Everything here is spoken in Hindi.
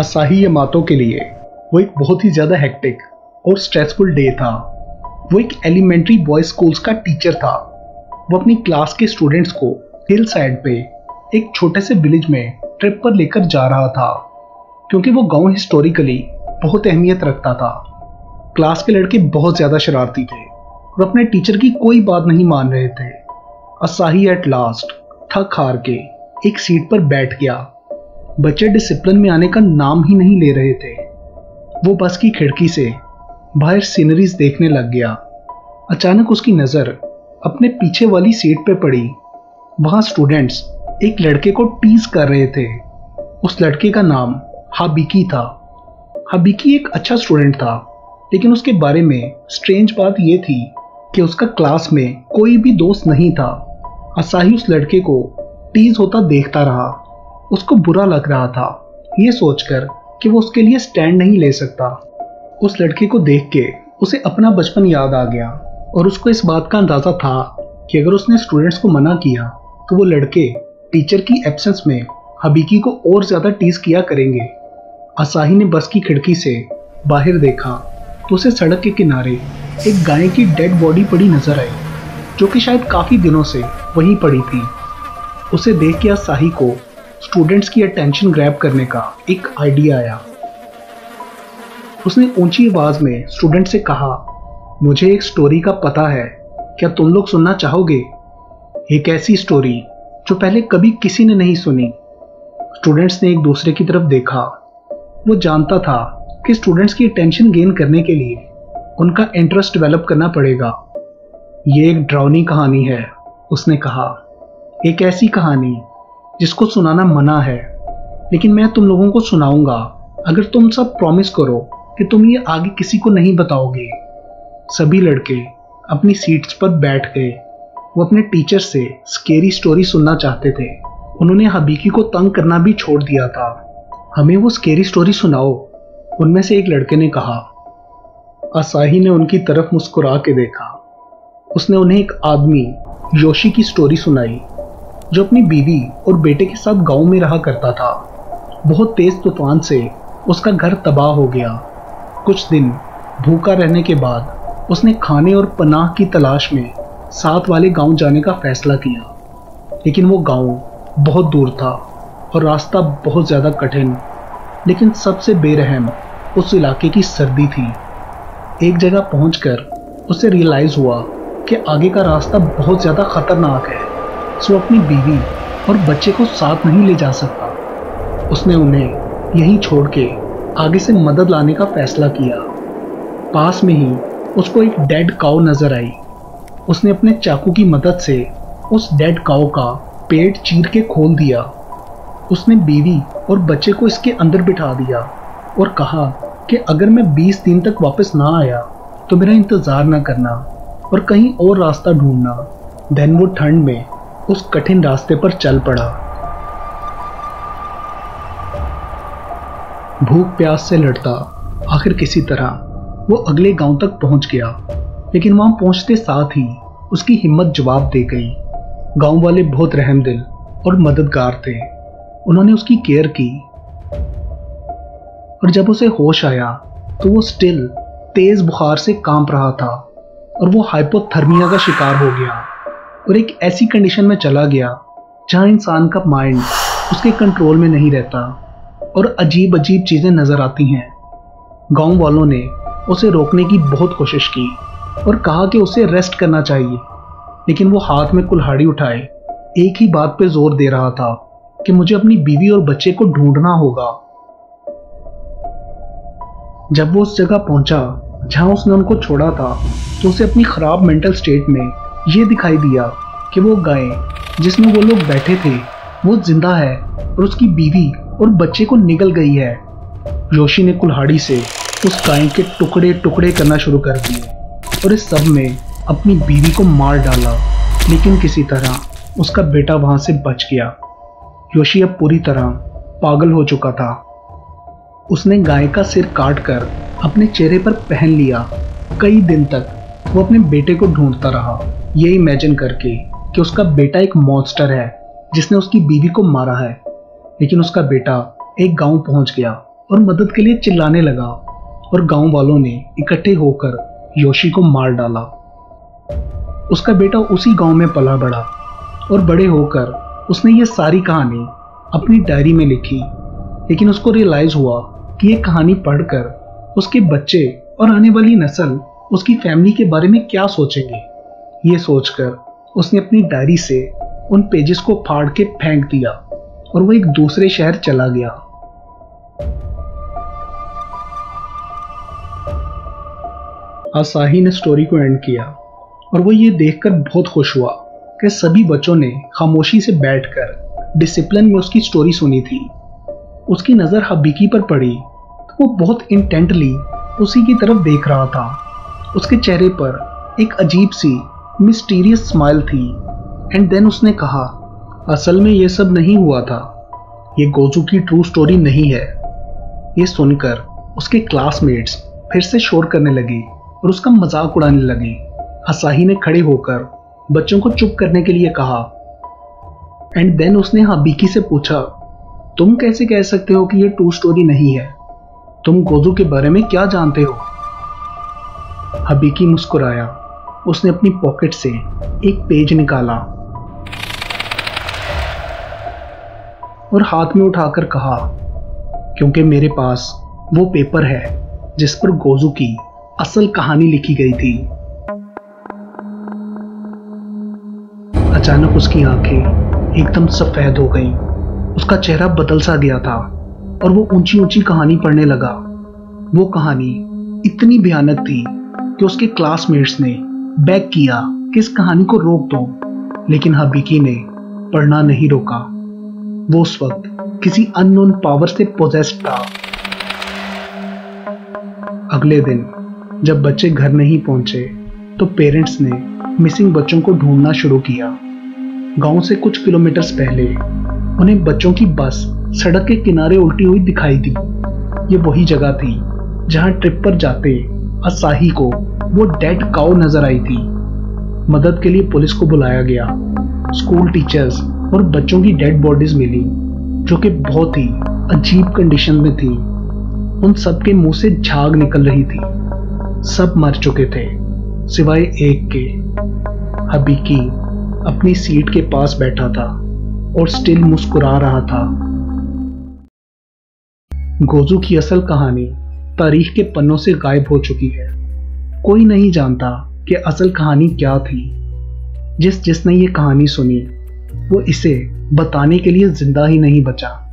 असाही मातों के लिए, वो एक बहुत ही ज़्यादा हेक्टिक और स्ट्रेसफुल डे था। वो एक एलिमेंट्री बॉय स्कूल्स का टीचर था। वो अपनी क्लास के स्टूडेंट्स को हिल साइड पे एक छोटे से विलेज में ट्रिप पर लेकर जा रहा था, क्योंकि वो गाँव हिस्टोरिकली बहुत अहमियत रखता था। क्लास के लड़के बहुत ज़्यादा शरारती थे। और अपने टीचर की कोई बात नहीं मान रहे थे। असाही एट लास्ट थक हार के एक सीट पर बैठ गया। बच्चे डिसिप्लिन में आने का नाम ही नहीं ले रहे थे। वो बस की खिड़की से बाहर सीनरीज देखने लग गया। अचानक उसकी नज़र अपने पीछे वाली सीट पे पड़ी। वहाँ स्टूडेंट्स एक लड़के को टीज कर रहे थे। उस लड़के का नाम हाबिकी था। हाबिकी एक अच्छा स्टूडेंट था, लेकिन उसके बारे में स्ट्रेंज बात यह थी कि उसका क्लास में कोई भी दोस्त नहीं था। असाही उस लड़के को टीज होता देखता रहा। उसको बुरा लग रहा था। ये सोचकर कि वो उसके लिए स्टैंड नहीं ले सकता। उस लड़के को देख के उसे अपना बचपन याद आ गया और उसको इस बात का अंदाज़ा था कि अगर उसने स्टूडेंट्स को मना किया तो वो लड़के टीचर की एब्सेंस में हबीकी को और ज़्यादा टीज किया करेंगे। असाही ने बस की खिड़की से बाहर देखा तो उसे सड़क के किनारे एक गाय की डेड बॉडी पड़ी नज़र आई, जो कि शायद काफ़ी दिनों से वहीं पड़ी थी। उसे देख के असाही को स्टूडेंट्स की अटेंशन ग्रैब करने का एक आइडिया आया। उसने ऊँची आवाज़ में स्टूडेंट से कहा, मुझे एक स्टोरी का पता है। क्या तुम लोग सुनना चाहोगे? एक ऐसी स्टोरी जो पहले कभी किसी ने नहीं सुनी? स्टूडेंट्स ने एक दूसरे की तरफ़ देखा। वो जानता था कि स्टूडेंट्स की अटेंशन गेन करने के लिए उनका इंटरेस्ट डेवलप करना पड़ेगा। ये एक ड्राउनी कहानी है, उसने कहा। एक ऐसी कहानी जिसको सुनाना मना है। लेकिन मैं तुम लोगों को सुनाऊँगा। अगर तुम सब प्रॉमिस करो कि तुम ये आगे किसी को नहीं बताओगे। सभी लड़के अपनी सीट्स पर बैठ गए। वो अपने टीचर से स्केरी स्टोरी सुनना चाहते थे। उन्होंने हबीकी को तंग करना भी छोड़ दिया था। हमें वो स्केरी स्टोरी सुनाओ। उनमें से एक लड़के ने कहा असाही ने उनकी तरफ़ मुस्कुरा के देखा। उसने उन्हें एक आदमी योशी की स्टोरी सुनाई। जो अपनी बीवी और बेटे के साथ गाँव में रहा करता था। बहुत तेज तूफ़ान से उसका घर तबाह हो गया। कुछ दिन भूखा रहने के बाद उसने खाने और पनाह की तलाश में साथ वाले गाँव जाने का फैसला किया। लेकिन वो गाँव बहुत दूर था और रास्ता बहुत ज़्यादा कठिन, लेकिन सबसे बेरहम उस इलाके की सर्दी थी। एक जगह पहुंचकर उसे रियलाइज़ हुआ कि आगे का रास्ता बहुत ज़्यादा ख़तरनाक है। सो अपनी बीवी और बच्चे को साथ नहीं ले जा सकता। उसने उन्हें यहीं छोड़ के आगे से मदद लाने का फैसला किया। पास में ही उसको एक डेड काउ नज़र आई। उसने अपने चाकू की मदद से उस डेड काउ का पेट चीर के खोल दिया। उसने बीवी और बच्चे को इसके अंदर बिठा दिया और कहा कि अगर मैं 20 दिन तक वापस ना आया तो मेरा इंतज़ार ना करना और कहीं और रास्ता ढूंढना। देन वो ठंड में उस कठिन रास्ते पर चल पड़ा। भूख प्यास से लड़ता, आखिर किसी तरह, वो अगले गाँव तक पहुँच गया। लेकिन वहाँ पहुँचते साथ ही उसकी हिम्मत जवाब दे गई। गाँव वाले बहुत रहम दिल और मददगार थे। उन्होंने उसकी केयर की। और जब उसे होश आया तो वो स्टिल तेज बुखार से काँप रहा था और वो हाइपोथर्मिया का शिकार हो गया। और एक ऐसी कंडीशन में चला गया, जहाँ इंसान का माइंड उसके कंट्रोल में नहीं रहता और अजीब अजीब चीज़ें नज़र आती हैं। गाँव वालों ने उसे रोकने की बहुत कोशिश की और कहा कि उसे रेस्ट करना चाहिए, लेकिन वो हाथ में कुल्हाड़ी उठाए। एक ही बात पे ज़ोर दे रहा था कि मुझे अपनी बीवी और बच्चे को ढूंढना होगा। जब वो उस जगह पहुँचा, जहाँ उसने उनको छोड़ा था तो उसे अपनी खराब मेंटल स्टेट में ये दिखाई दिया कि वो गाय जिसमें वो लोग बैठे थे, वो ज़िंदा है और उसकी बीवी और बच्चे को निकल गई है। योशी ने कुल्हाड़ी से उस गाय के टुकड़े टुकड़े करना शुरू कर दिए और इस सब में अपनी बीवी को मार डाला। लेकिन किसी तरह उसका बेटा वहाँ से बच गया। योशी अब पूरी तरह पागल हो चुका था। उसने गाय का सिर काट कर अपने चेहरे पर पहन लिया। कई दिन तक वो अपने बेटे को ढूंढता रहा। ये इमेजिन करके कि उसका बेटा एक मॉन्स्टर है, जिसने उसकी बीवी को मारा है। लेकिन उसका बेटा एक गाँव पहुँच गया और मदद के लिए चिल्लाने लगा और गाँव वालों ने इकट्ठे होकर योशी को मार डाला। उसका बेटा उसी गाँव में पला बढ़ा और बड़े होकर उसने ये सारी कहानी अपनी डायरी में लिखी। लेकिन उसको रियलाइज़ हुआ कि ये कहानी पढ़कर उसके बच्चे और आने वाली नस्ल उसकी फैमिली के बारे में क्या सोचेंगे। ये सोचकर उसने अपनी डायरी से उन पेजेस को फाड़ के फेंक दिया और वो एक दूसरे शहर चला गया। आसाही ने स्टोरी को एंड किया और वो ये देखकर बहुत खुश हुआ कि सभी बच्चों ने खामोशी से बैठकर डिसिप्लिन में उसकी स्टोरी सुनी थी। उसकी नज़र हबीकी पर पड़ी तो वो बहुत इंटेंटली उसी की तरफ़ देख रहा था। उसके चेहरे पर एक अजीब सी मिस्टीरियस स्माइल थी, एंड देन उसने कहा, असल में ये सब नहीं हुआ था। ये गोजू की ट्रू स्टोरी नहीं है। ये सुनकर उसके क्लासमेट्स फिर से शोर करने लगे और उसका मज़ाक उड़ाने लगे। असाही ने खड़े होकर बच्चों को चुप करने के लिए कहा। एंड देन उसने हबीकी से पूछा, तुम कैसे कह सकते हो कि ये ट्रू स्टोरी नहीं है? तुम गोजू के बारे में क्या जानते हो? हबीकी मुस्कुराया। उसने अपनी पॉकेट से एक पेज निकाला और हाथ में उठाकर कहा, क्योंकि मेरे पास वो पेपर है जिस पर गोजू की असल कहानी लिखी गई थी अचानक उसकी आँखें एकदम सफ़ेद हो गईं। उसका चेहरा बदल सा गया था और वो ऊँची ऊँची कहानी पढ़ने लगा वो कहानी इतनी भयानक थी कि उसके क्लासमेट्स ने बैक किया कि इस कहानी को रोक दो? लेकिन हबीकी ने पढ़ना नहीं रोका। वो उस वक्त किसी अननोन पावर से पोजेस्ड था। अगले दिन, जब बच्चे घर नहीं पहुँचे तो पेरेंट्स ने मिसिंग बच्चों को ढूंढना शुरू किया। गाँव से कुछ किलोमीटर्स पहले, उन्हें बच्चों की बस सड़क के किनारे उल्टी हुई दिखाई दी। ये वही जगह थी, जहाँ ट्रिप पर जाते असाही को वो डेड काउ नज़र आई थी। मदद के लिए पुलिस को बुलाया गया। स्कूल टीचर्स और बच्चों की डेड बॉडीज मिली, जो कि बहुत ही अजीब कंडीशन में थी। उन सब के मुँह से झाग निकल रही थी। सब मर चुके थे, सिवाय एक के। हबीकी अपनी सीट के पास बैठा था और स्टिल मुस्कुरा रहा था। गोजू की असल कहानी तारीख के पन्नों से गायब हो चुकी है। कोई नहीं जानता कि असल कहानी क्या थी। जिस जिसने ये कहानी सुनी, वो इसे बताने के लिए ज़िंदा ही नहीं बचा।